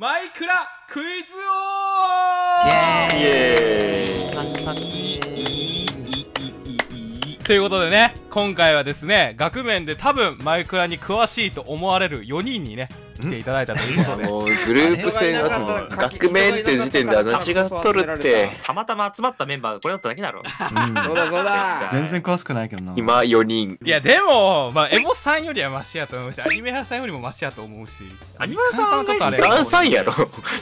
マイクラクイズ王。イエーイ。パチパチということでね今回はですね学面で多分マイクラに詳しいと思われる4人にね来ていただいたということで。もうグループ戦がもう学面って時点で私が取るって。たまたま集まったメンバーがこれだっただけだろ。そうだそうだ。全然詳しくないけどな。今4人。いやでもまあエボさんよりはマシやと思うしアニメハさんよりもマシやと思うし。アニメハさんはちょっとあれ。みかんさんやろ。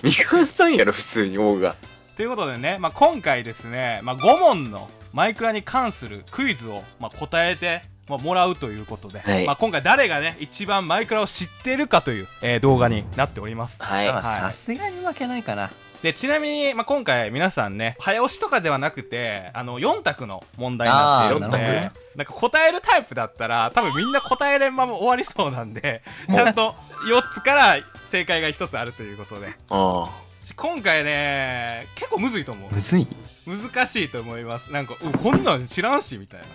みかんさんやろ普通に王がということでね、まあ、今回ですね、まあ、5問のマイクラに関するクイズを、まあ、答えて、まあ、もらうということで、はい。まあ、今回誰がね一番マイクラを知っているかという、えー動画になっております。はい。まあさすがに負けないかな。でちなみに、まあ、今回皆さんね早押しとかではなくてあの4択の問題になっているのでなんか答えるタイプだったら多分みんな答えれんまま終わりそうなんでちゃんと4つから正解が1つあるということで。あ今回ね結構むずいと思う。むずい？難しいと思います。なんかうんこんなん知らんしみたいな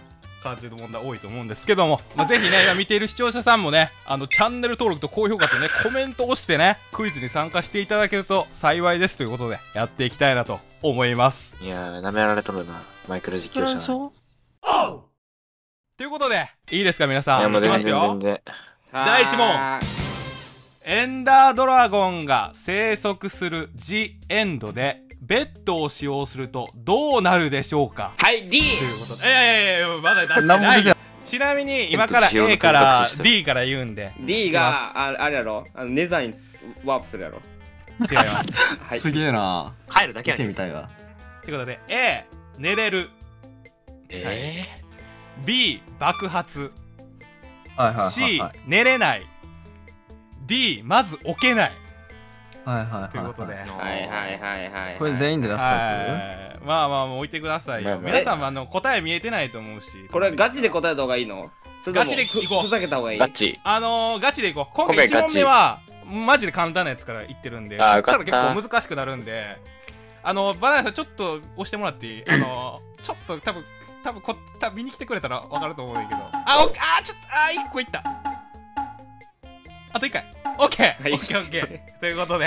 感じの問題多いと思うんですけども、まあ、ぜひね今見ている視聴者さんもねあのチャンネル登録と高評価とねコメントを押してねクイズに参加していただけると幸いですということでやっていきたいなと思います。あいやー舐められとるなマイクロ実況者。ょということでいいですか皆さん。いやもう全然いきますよ。全然第一問。あエンダードラゴンが生息するジエンドでベッドを使用するとどうなるでしょうか？ーはい D ということ。でいやいやいやまだ出してない。ちなみに今からえっと A から D から言うんで。D がああれやろ？あのネザーにワープするやろ？違います。はい。すげえな。帰るだけ見やね。てみたいわ。ということで A 寝れる。え B 爆発。はいはい C 寝れない。D まず起けないはいはいということで。ーはいはいはいはい。これ全員で出すタイはいまあまあもう置いてくださいよ。まあまあ。皆さんもあの答え見えてないと思うし。これガチで答えた方がいいの？ガチでふいこう。ふざけた方がいい。ガチ。あのー、ガチでいこう。今今回1問目はマジで簡単なやつから言ってるんで。あから結構難しくなるんで。あのバナナさんちょっと押してもらっていい？あのー、ちょっと多分多分こ多分見に来てくれたら分かると思うんだけど。あおあーちょっとあー1個いったあと1回。オッケーはい。オッケーオッケーということで、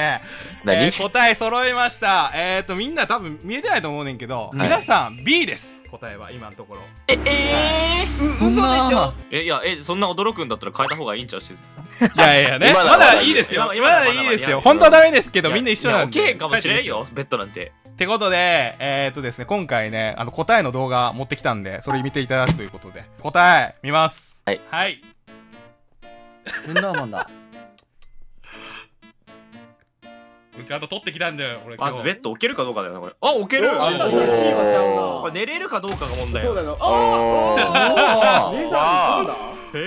何？えー答え揃いました。えっ、ー、とみんな多分見えてないと思うねんけど、うん皆さん B です。答えは今のところ。え、えう嘘でしょ？ー、え、いや、え、そんな驚くんだったら変えた方がいいんちゃうし。いやいやね。まだまだいいですよ。ままだいいですよ。本当はダメですけどみんな一緒なんで。かもしれんよ、ベッドなんて。ってことで、えー、っとですね、今回ね、あの答えの動画持ってきたんで、それ見ていただくということで、答え見ます。はい。はい。エンダーマンだ。ちゃんと撮ってきたんだよ、俺。まずベッド置けるかどうかだよな、これ。あ、置ける。ああおー。これ寝れるかどうかが問題よ。そうだよ。おあーレザーだ。え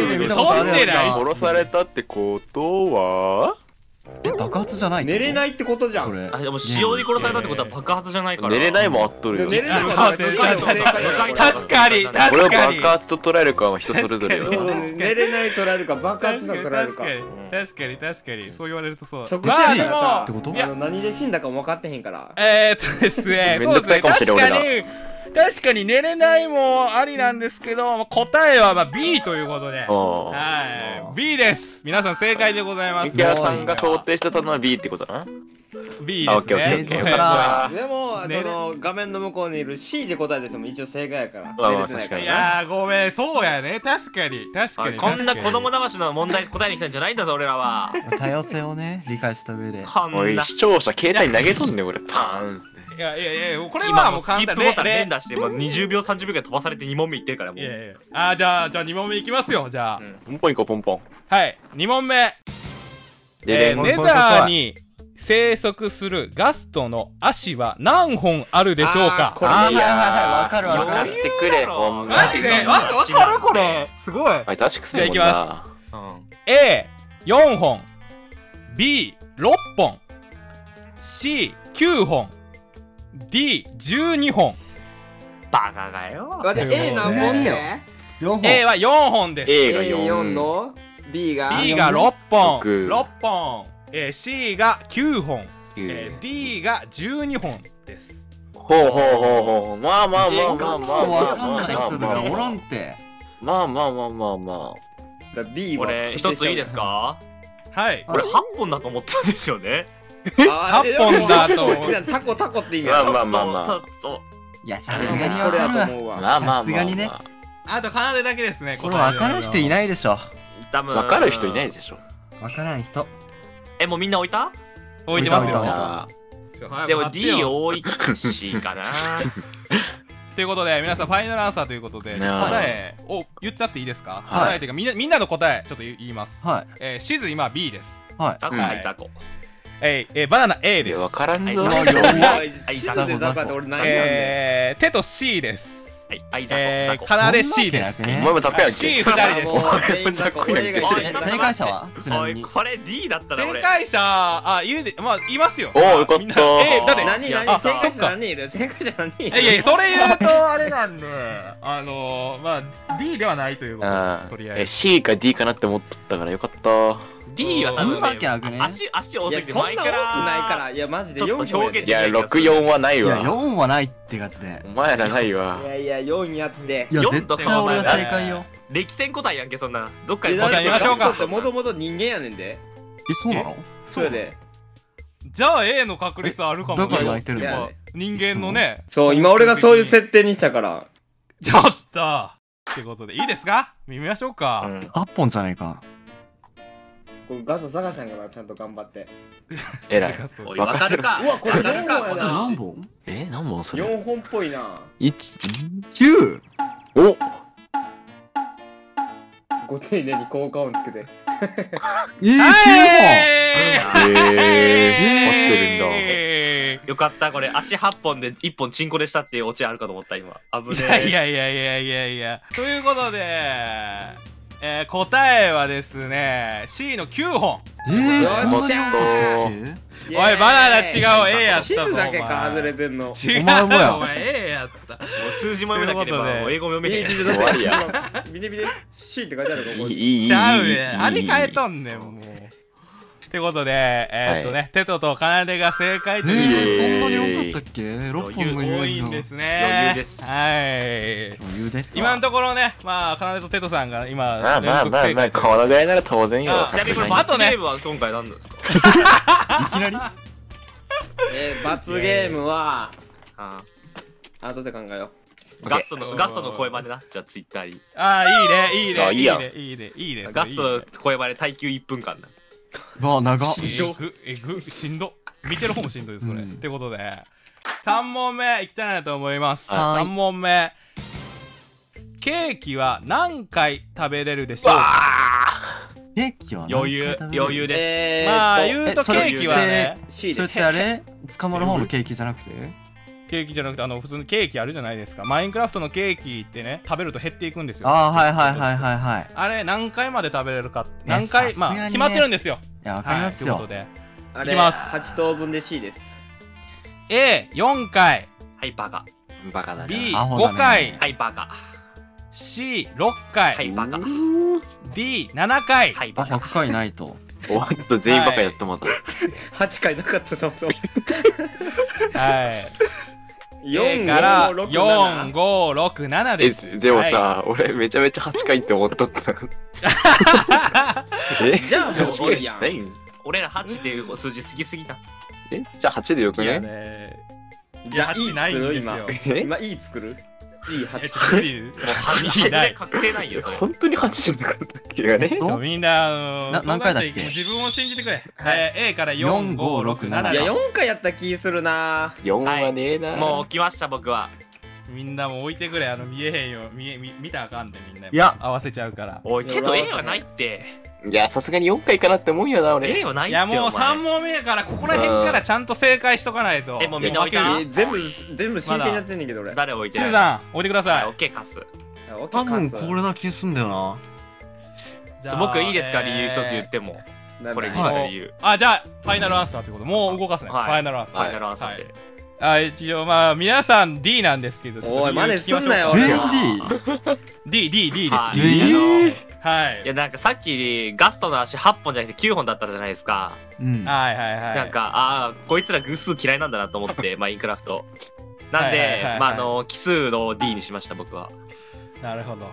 ー。ム見のたことあるやつ飛んでない。だ殺されたってことは？え爆発じゃない寝れないいってことじゃん。これ。あ、でも使用に殺されたってことは爆発じゃないから。寝れないもあっとるよ。寝れないもちょっと待って正解ちょっと待って正解確かに。確かに。これを爆発と捉えるかは人それぞれよ。寝れない捉えるか爆発確したかに確から捉えるか。に確かに。確かに。そう言われるとそう。直まあで視だからさもってこと？何で死んだかも分かってへんから。えー、っとですね。めんどくさいかもしれん俺確かに確かに寝れないもありなんですけどまあ答えはまあ B ということで。はい。B です。皆さん正解でございます。さんが想定してたのは B ってことな。B ですね。でもその画面の向こうにいる C で答えてても一応正解やからまあまあ寝れてないから。いやーごめん。そうやね。確かに。確かに。こんな子供だ騙しの問題答えに来たんじゃないんだぞ、俺らは。多様性をね理解した上で。こんな。おい視聴者携帯投げとんねん俺パーン。っていやいやいやこれは今ももううスキップボタン簡単で連打して、もう20秒、30秒ぐらい飛ばされて2問目いってるから、もう。いやいや。あーじゃあじゃあ2問目いきますよじゃあ、うん。ポンポンいこうポンポン。はい。2問目。えーネザーに生息するガストの足は何本あるでしょうか？あーこれあいはいいやわかるわかる。任してくれマジで？わわかる？これ。すごい。あれ確かじゃあいきまうん A4 本。B6 本。C9 本 D12 本。バカがよ。待って A 何本？いやね。4本。A は4本です。A が A4 4の？B が？B が6本。六。6本、えー C が9本、えー9 D が12本です。ほうほうほうほうまあまあまあまあまあまあちょっとわかんない人とまあまあかおらんって。まあまあまあまあまあ。だ B は俺、一ついいですか？はい。俺8本だと思ったんですよね。あ 8本だと思う。うタコタコって意味まあまあまあそうそうそういやさすがにわかるわ。と思うわ。まあまあまあさすがにねまあ。と奏でだけですねこれ分からん人いいないでしょ。多分。かる人いないでしょ。分からん人。えもうみんな置いた？置いてますよ。でも D よ。多いしかな。ということで皆さんファイナルアンサーということでね答えを言っちゃっていいですか？はい。答えというかみんなみんなの答えちょっと言います。はい。えーシズ今 B です。はい。はい。ザコえーえーバナナ A です。わからんはい。ぞえーテと C です。はいはいザコえーかなで C けですお前もタコやんけ？C 二人です。もう全員ザコ俺がえ一緒正解者は？ちなみに。これ D だったら俺。正解者あ言うでまあいますよ。おーよかった。えーだって何何正解者何？人いる正解者何？人いるいやいや それ言うとあれなんであのー、まあ D ではないということとりあえず。C か D かなって思っとったからよかった D は多分ね足足多いすぎて前やそんな多くかないから。らいやマジでちょっと4表現い。や64はないいやわ4はないってやつで。お前らないわ。いやいや4やって。いや4絶対俺が正解よ。歴戦答えやんけそんな。どっかで答えましょうか。もともと人間やねんで。えそうなの？そう。やで。じゃあ A の確率あるかもだから泣いてるの？まあ人間のね。そう今俺がそういう設定にしたから。ちょっとってことでいいですか？見ましょうか、うん。8本じゃないかこれ画像探したんからちゃんと頑張って。偉い。おいわかるか。うわこれ4わかるか。本やな。何本？え何本それ？4本っぽいな ?9! お。ご丁寧に効果音つけて。えー、9ええー。持ってるんだ。えよかった。これ足8本で1本チンコでしたっていうオチあるかと思った今。危いねえ。やいやいやいやいやいや。ということで、えー、答えはですね C の9本。本えよー、そんなにおいバナナ違う。A やったぞだけかお前。外れてんの。違うお前もや。お前。A やった。もう数字も読めなければもう英語も読めへん終わりや見て見て C って書いてあるかいここいいいいいちゃういい。ね。何変えとんねんもうってことでえー、っとね、はテトとカナデが正解とえいう。ー、そんなに多かったっけ ?6 本のイメージが多いんですね。余裕です。はい。余裕ですわ。今のところねまあカナデとテトさんが今まあまあまあまあとこのぐらいなら当然よ。あちなみにこれあとね 罰ゲームは今回何なんですかいきなり？えー罰ゲームはあ後で考えよーガストのガストの声真似なじゃあツイッターに。ああいいねいいねいいねいいねいいねガストのいいね声真似耐久1分間だわあ長っ。えぐえぐしんど。見てる方もしんどいですそれ、うんってことで。3問目いきたいなと思います。はい。3問目。ケーキは何回食べれるでしょうか？ケーキは余裕余裕うです。えまあー言うとケーキはね。それってあれ？捕まる方のケーキじゃなくて？ケーキじゃなくてあの普通にケーキあるじゃないですか。マインクラフトのケーキってね食べると減っていくんですよ。ああはいはいはいはいはい。あれ何回まで食べれるかや何回ねまあ決まってるんですよ。いやわかりますよ。はいということで。あれいきます。8等分で C です。A4 回。はいバカ。バカだな。B5 アホだね回。はいバカ。C6 回、はいバカ。D7 回、はいバカ。あ100回ないと。終わった全員バカやったまた8回なかった。そもそもはい、4 A から5 6 7 4567えです。でもさ俺めちゃめちゃ8回って思っとった え？じゃあもう8回じ俺ら8っていう数字好きすぎた。え？じゃあ8でよくい？やね。ねじゃあ8ないんですよ。え？今いい作る？いいえちょ8っと無理もう8で確定ないよ本当に8なかったっけがねみんな、あのな何回だっけ？自分を信じてくれ。はい。えー A から4、5、6、7いやで4回やった気するな。4はねえな。もう来ました僕は。みんなもう置いてくれ。あの、見えへんよ。見え見見たらあかんで、みんな。いや。合わせちゃうから。おいけど A はないっていやさすがに4回かなって思うよな俺。A はないっていや、もうお前。3問目やから、ここら辺からちゃんと正解しとかないと。えもうみんな置いた。えー全部全部真剣にやってんねんけど俺。誰置いてるシュウさん、置いてください。オッケーカス。あオッケー多分これな気すんだよなじゃあ僕いいですか？えー理由一つ言っても。これにした理由。あ、じゃあ、ファイナルアンサーということ。で、もう動かすね。フはい。ァイナルアンサー。ファイナルアンサーはい。であ、一応、まあ、皆さん D なんですけど、ちょっとおい理由聞きましょう真似すんなよ全員 D? D、D、D です。はい。全員あのい。はい。やなんかさっきガストの足8本じゃなくて9本だったじゃないですか。うん。はいはいはい。なんかああこいつら偶数嫌いなんだなと思って マインクラフト。なんはいはいはいはい。でまああの奇数の D にしました僕は。なるほど。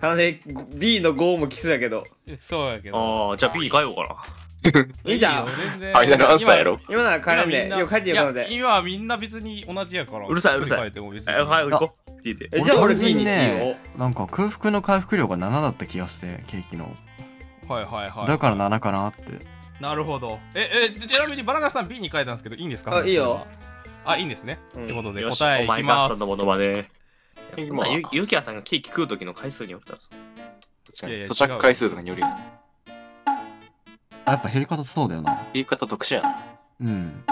あのね B の5もキスやけど。そうやけど。ああじゃあ B 変えようか いいじゃん。よ全然。ファイナルアンサーやろ。今なら帰れんで。今みんなよ帰ってよこのいやで今はみんな別に同じやから。うるさいうるさい。はい行こうって言って。えじゃあ俺単 B にし純ねよなんか空腹の回復量が7だった気がしてケーキの。はいはいはい。だから7かなって。なるほど。ええちなみにバナナさん B に書いたんですけどいいんですか？あいいよ。あいいんですね、うん。ってことでよし答えいお前きます。カスタのものまね。まあゆゆきやさんがケーキ食う時の回数によっては確かに。いやいや咀嚼回数とかによ。るよねあやっぱ減り方そうだよな。言い方特殊やな。うん。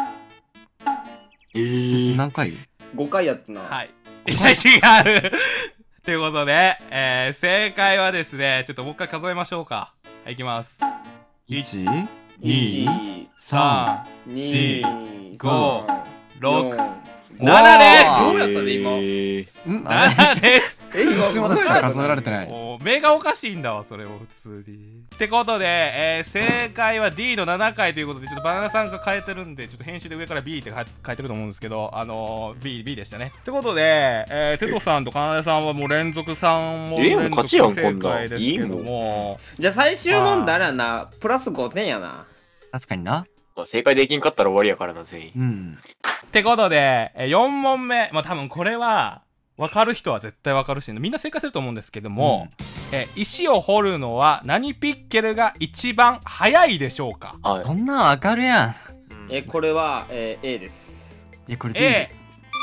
え何回？う5回やったな。はいい や違う。ということで、えー、正解はですねちょっともう一回数えましょうか。はいいきます ?1、2、3 2 5 6 77です。どうやったで今。んあ7です一か数えられてない。目がおかしいんだわそれも普通に。ってことで、えー正解は D の7回ということでちょっとバナナさんが変えてるんでちょっと編集で上から B って書い書いてると思うんですけどあのー、B, B でしたね。ってことで、えー、テトさんとかなでさんはもう連続3問えもう連続勝ちやん正解ですけども。じゃあ最終問題はな。プラス5点やな。確かにな。まあ正解できんかったら終わりやからな全員。うん。ってことで、えー、4問目。まあ多分これは分かる人は絶対分かるしみんな正解すると思うんですけども、えー石を掘るのは何ピッケルが一番早いでしょうか？はい。こんなんわかるやん。えこれはえー A です。いやこれ A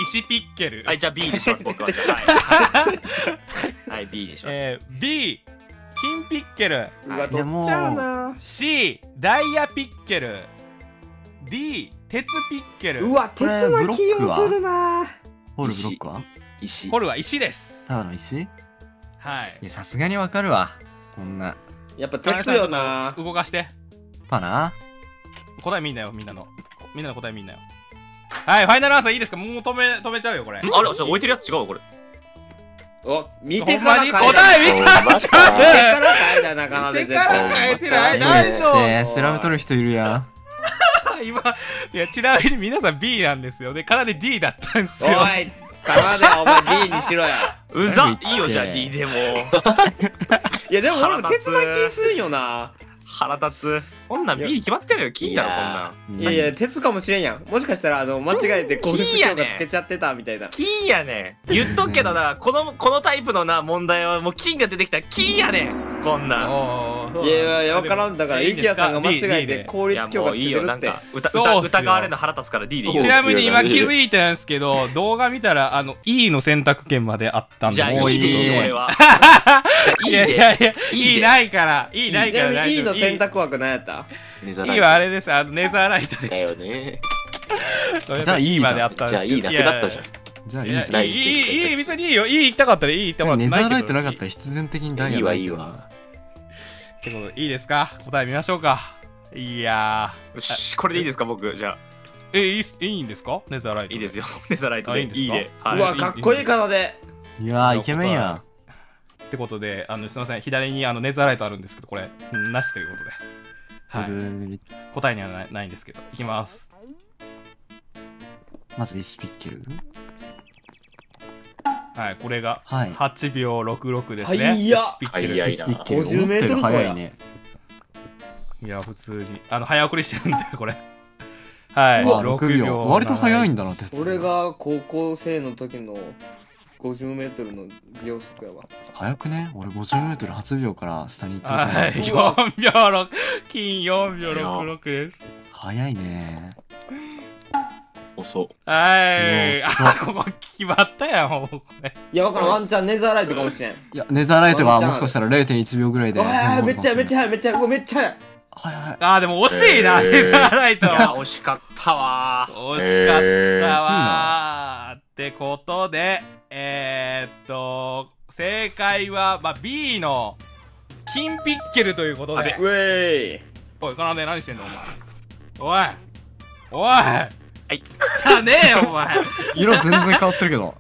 石ピッケル、はいじゃあ B にします 僕は。じゃあはい。はい B にします。えー B 金ピッケル。うわどっちやろな C ダイヤピッケル。D 鉄ピッケル。うわ鉄な気をするな。ホールブロックは？石。ホルは石です。ただの石？いはい。やさすがにわかるわ。こんな。やっぱ鉄よな。動かして。パな答えみんなよみんなの。みんなの答えみんなよ。はいファイナルアンサーいいですか？もう止め止めちゃうよこれ。あれちょ置いてるやつ違うわこれ。お見てから変えた答え見たマジ見てから変えたなかな見てから対変えてないい大丈夫。で調べとる人いるやん。今いやちなみに皆さん B なんですよ。でかなり D だったんですおよいかなでお前 B にしろや。うざいいよじゃあ D でも。いやでも俺も腹立つ。鉄な気するんよな腹立つ。こんなん B 決まってるよ。金だろこんなん。いやいや鉄かもしれんやん。もしかしたらあの間違えて効率強化つけちゃってたみたいな。金やねん。言っとくけどなこのこのタイプのな問題はもう金が出てきたら金やねん。こんなんいやいや分からん。だからゆきやさんが間違えて効いや率強化いいけてるって。疑われるの腹立つから D でいいちよなみに今気づいたんですけど動画見たらあの E の選択権まであったんですじゃいい。いやいで いやいやいい E でないから E ないからちなみに E の選択択枠何やった？ネザラ E はあれです。あのネザーライトでだよすね じゃあいいじゃん。まであったんですじゃあいいなくなったじゃん。じゃあいいやいじゃんいいいいいい別にいいよ。いい行きたかったらいい行ってもらってネザーライトないかったら必然的にダイヤいいいいわってことでいいですか？答え見ましょうか。いやよしこれでいいですか僕じゃあ。ーえいいいいんですか？ネザーライトいいですよ。ネザライトで。いあいですか？いではい。うわかっこいいかなで。いやーイケメンやん。ってことであのすいません。左にあのネザーライトあるんですけどこれうんなしということで。はい。い答えにはないないんですけど。いきます。まず石ピッケルはいこれがはい。8秒66ですね。はいや1ピッケル。早い石ピッケル。50思ったより早いね。いや普通に。あの早送りしてるんでこれ。はいうわ6秒。割と早いんだだな鉄。俺が高校生の時の 50m の秒速やわ。早くね？俺 50m 8秒から下に行ってる。はいから4秒6金4秒66です。早いね遅はい。もうそうあここ決まったやんもうこれ。いやわからんワンチャンネザーライトかもしれん。いやネザーライトがもしかしたら0.1秒ぐらいでおい。めっちゃめっちゃゃ早いめっちゃうわめっちゃ。早いはいはい。あーでも惜しいな、えー。ネザーライト。いや惜しかったわ。惜しかったえーわーってことでえー、っと正解は、まあ、B の金ピッケルということで。ウェイ。おいかなで何してんのお前。おい。おいはい。汚ねえよお前。色全然変わってるけど。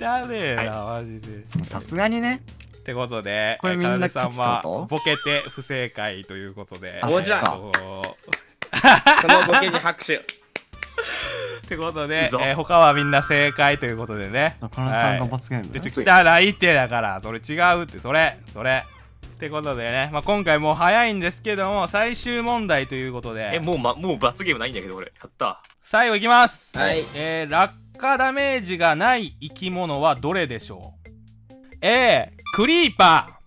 汚ねえな、マジで。さすがにね。ってことでこれみんなさんはボケて不正解ということであ面白い。そのボケに拍手。ってことでえー他はみんな正解ということでね。中野さんが罰ゲームでちょ汚いってだからそれ違うってそれそれってことでね、まあ、今回もう早いんですけども最終問題ということで。えもうまもう罰ゲームないんだけど俺。やった。最後いきます、はい。えー、落下ダメージがない生き物はどれでしょう？A クリーパ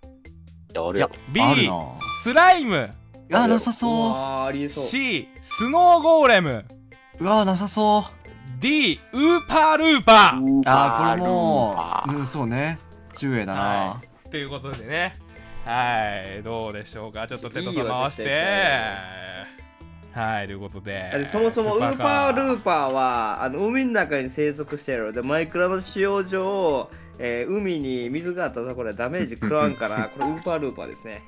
いや、あるやろ。ーある B な。スライム。うわなさそう。あーありえそう。C スノーゴーレム。うわなさそう。D ウーパールーパー。あーこれもあううんそうね。中英だな、はということでねはいどうでしょうか？ちょっと手といいよ回して。絶はいということで。そもそもウーパールーパパーはあの海の中に生息してるでマイクラの使用上、えー海に水があったところでダメージ食らわんから これウーパールーパーですね。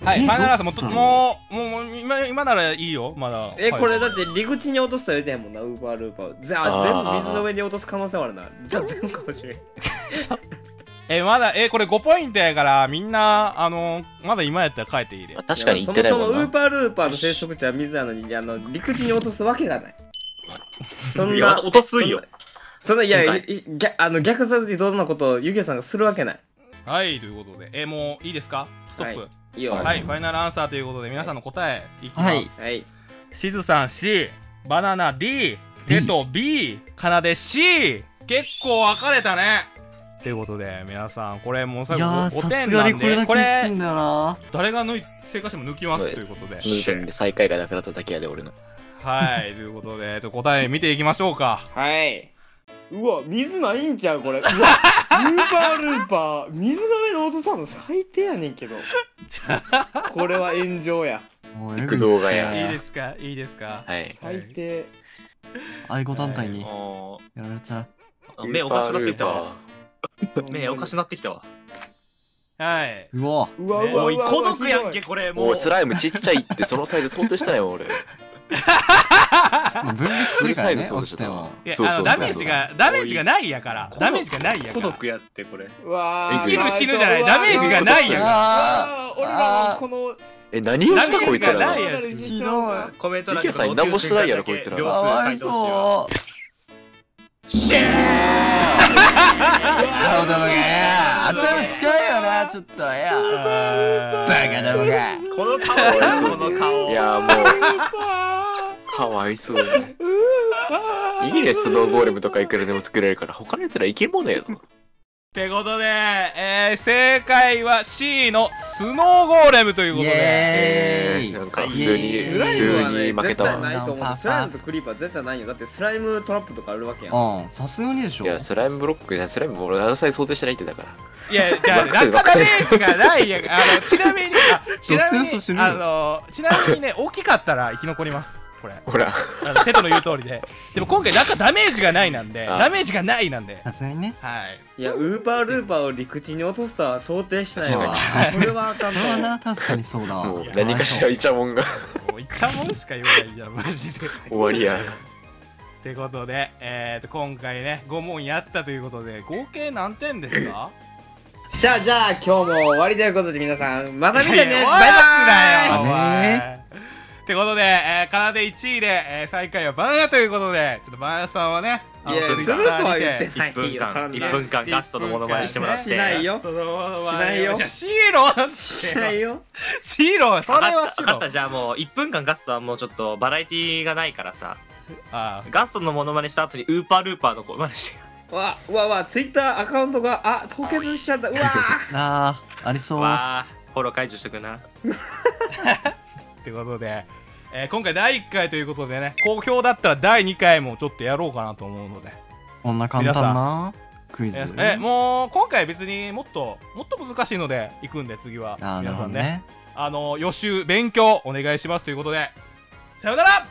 ーはいえファイナルアンサーどっちだろうもうもうもう今今ならいいよまだ。え、はい。これだって陸地に落とすと言うてへんもんなウーパールーパー。じゃあ全部水の上に落とす可能性もあるな。じゃあ全部かもしれん えまだえこれ5ポイントやからみんなあのまだ今やったら書いていいで。まあ確かに言ってないもんな。そもそもウーパールーパーの生息地は水なのにあの陸地に落とすわけがない。そんいやな落とすんよそんないやいい逆あの逆殺にどんなことをユゲさんがするわけない。はいということで。えもういいですか？ストップ。はいいいよ。はい、ファイナルアンサーということで皆さんの答えいきます、はい。はい。しずさん C バナナ D テト B かなで C 結構分かれたねということで皆さんこれもう最後いやー 5, さ点すがにこれなんでこだけきついれ誰が抜い正解しても抜きますということで。最下位がなくなっただけやで、俺の。はいということで答え見ていきましょうかはいうわ水ないんちゃうこれうわウーパールーパー水の上に落とさんの最低やねんけどこれは炎上やもうえぐ工藤がやいいです。かいいです。かはい。最低愛護団体にもやられちゃうう目おかしくなってきたわウ 目おかしくなってきたわ。はい。うわ。うわうねわうわもうこのくやんけこれもう。スライムちっちゃいってそのサイズ想定したね 俺。まあ分裂するからねサイズそうでしてた落ちも。いやそうそうダメージがダメージがないやから。ダメージがないやから。孤独やってこれ。うわー生きる死ぬじゃない。ダメージがないやんあー俺らのこのえ、何をしたこいつらは。ダメージがないやつ。ひどいコメント欄池谷さん何もしてないやろこいつら。かわいそうシェー顔どもが頭使うよなちょっとやババカどもがこの顔。やこの顔いや、もう、かわいそうね。いいね、スノーゴーレムとかいくらでも作れるから、他のやつら生き物やぞ。ってことで、えー、正解は C のスノーゴーレムということイでエーイ。なんか普通に、普通に負けた。わ。絶対ないと思う。スライムとクリーパー絶対ないよ。だってスライムトラップとかあるわけやん。うんさすがにでしょ。いや、スライムブロックじゃスライム俺あのサイズ想定してないってだから。いやじゃあ落下ダメージがないやんあのちなみにあちなみにあのちなみにね大きかったら生き残りますこれ。ほら、あのテトの言う通りで。でも今回落下ダメージがないなんで。あ。ダメージがないなんで。さすがにね。はい。いやウーパールーパーを陸地に落とすとは想定してないわこれはあかんそうな確かにそうだ。わもう何かしらイチャモンが。もういっちゃもんしか言わないじゃんマジで。終わりや。ってことで、えー、と今回ね5問やったということで合計何点ですか？しゃあじゃあ今日も終わりということで皆さんまた見てね。いやいやバイバイ前ってことで、えー、かなで1位で、えー、最下位はバナナということでちょっとバナナさんはねいやするとは言ってない。1分間よそんな。1分間ガストのモノマネしてもらって。しないよ。そのまましないよ。じゃあシーローしないよ。シーローそれはシーロー分かったじゃあもう1分間ガストはもうちょっとバラエティーがないからさ。あガストのモノマネした後にウーパールーパーのモノマネして。わうわうわツイッターアカウントがあ凍結しちゃった。うわ あーありそう。わあフォロー解除しとくな ってことで、えー、今回第1回ということでね好評だったら第2回もちょっとやろうかなと思うのでこんな簡単なクイズ。えもう今回別にもっともっと難しいので行くんで次は。皆さんね。ね。あの予習勉強お願いしますということでさよなら。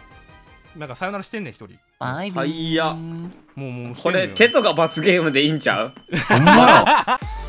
なんかさよならしてんねん一人。バイビーはいや。もうもうこれ手とか罰ゲームでいいんちゃう？ほんまや